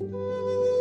Música